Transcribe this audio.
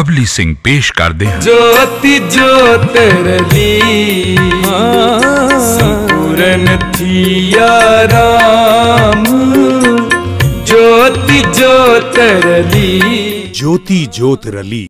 बबली सिंह पेश कर दे ज्योति जो तेरे पूरन हाँ। थिया राम। ज्योति जो ज्योति ज्योत रली।